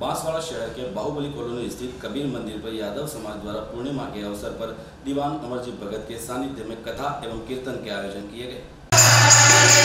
बांसवाड़ा शहर के बाहुबली कॉलोनी स्थित कबीर मंदिर पर यादव समाज द्वारा पूर्णिमा के अवसर पर दीवान अमरजीत भगत के सानिध्य में कथा एवं कीर्तन के आयोजन किए गए।